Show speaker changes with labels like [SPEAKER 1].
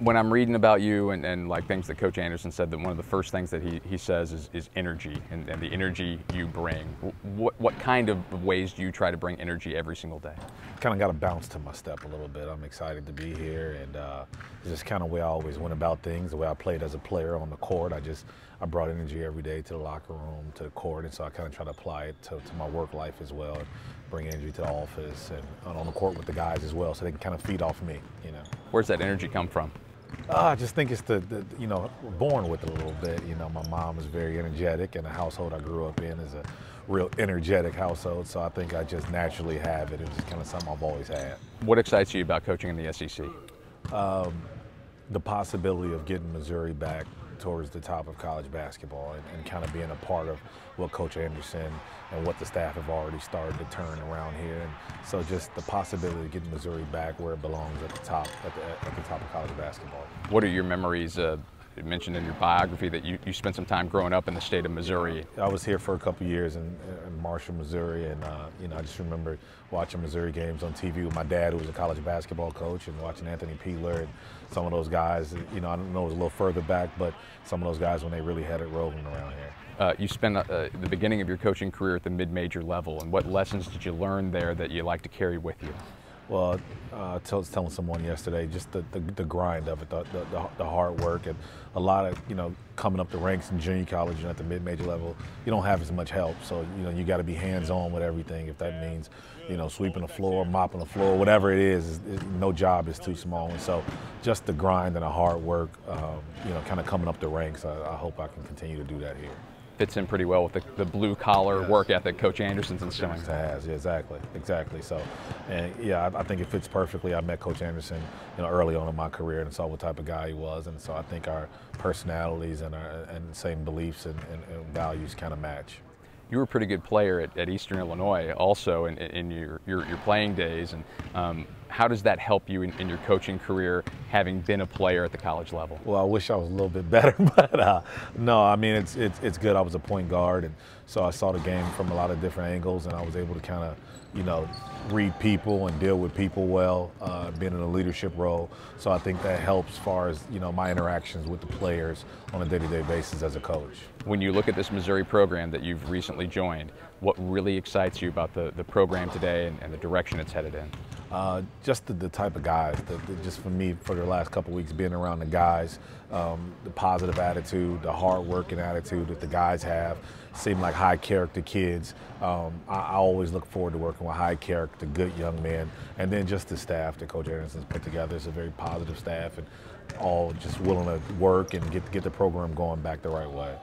[SPEAKER 1] when I'm reading about you and, and like things that Coach Anderson said, that one of the first things that he, he says is, is energy and, and the energy you bring. What, what kind of ways do you try to bring energy every single day?
[SPEAKER 2] Kind of got a bounce to my step a little bit. I'm excited to be here, and uh, it's just kind of the way I always went about things, the way I played as a player on the court. I just I brought energy every day to the locker room, to the court, and so I kind of try to apply it to, to my work life as well, and bring energy to the office and on the court with the guys as well, so they can kind of feed off me. You know.
[SPEAKER 1] Where's that energy come from?
[SPEAKER 2] Uh, I just think it's the, the, you know, born with it a little bit. You know, my mom is very energetic, and the household I grew up in is a real energetic household. So I think I just naturally have it. It's just kind of something I've always had.
[SPEAKER 1] What excites you about coaching in the SEC? Um,
[SPEAKER 2] the possibility of getting Missouri back towards the top of college basketball and, and, kind of being a part of what Coach Anderson and what the staff have already started to turn around here. And so just the possibility of getting Missouri back where it belongs at the top, at the, at the top of college basketball.
[SPEAKER 1] What are your memories uh, you mentioned in your biography that you, you spent some time growing up in the state of Missouri.
[SPEAKER 2] I was here for a couple years in, in, Marshall, Missouri, and uh, you know I just remember watching Missouri games on TV with my dad, who was a college basketball coach, and watching Anthony Peeler and some of those guys. You know I don't know it was a little further back, but some of those guys when they really had it rolling around here.
[SPEAKER 1] Uh, you spent uh, the beginning of your coaching career at the mid-major level, and what lessons did you learn there that you like to carry with you?
[SPEAKER 2] Well, uh, I was telling someone yesterday, just the, the, the grind of it, the, the, the, hard work, and a lot of, you know, coming up the ranks in junior college and at the mid-major level, you don't have as much help. So, you know, you got to be hands-on with everything. If that means, you know, sweeping the floor, mopping the floor, whatever it is no job is too small. And so just the grind and the hard work, um, you know, kind of coming up the ranks, I, I hope I can continue to do that here
[SPEAKER 1] fits in pretty well with the, the blue collar yes. work ethic Coach Anderson's instilling.
[SPEAKER 2] It has, yeah, exactly, exactly. So, and yeah, I, I, think it fits perfectly. I met Coach Anderson, you know, early on in my career and saw what type of guy he was, and so I think our personalities and our and same beliefs and, and, and values kind of match
[SPEAKER 1] you were a pretty good player at, at Eastern Illinois also in, in your, your, your, playing days. And um, how does that help you in, in, your coaching career, having been a player at the college level?
[SPEAKER 2] Well, I wish I was a little bit better, but uh, no, I mean, it's, it's, it's good. I was a point guard, and so I saw the game from a lot of different angles, and I was able to kind of, you know, read people and deal with people well, uh, being in a leadership role. So I think that helps as far as, you know, my interactions with the players on a day-to-day basis as a coach.
[SPEAKER 1] When you look at this Missouri program that you've recently joined, what really excites you about the, the program today and, and the direction it's headed in?
[SPEAKER 2] Uh, just the, the, type of guys, just for me, for the last couple weeks, being around the guys, um, the positive attitude, the hard working attitude that the guys have, seem like high character kids. Um, I, I, always look forward to working with high character, good young men, and then just the staff that Coach Anderson's put together is a very positive staff and all just willing to work and get get the program going back the right way.